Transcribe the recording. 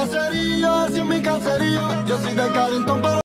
caserío, así es mi caserío. Yo soy de Carrington, pero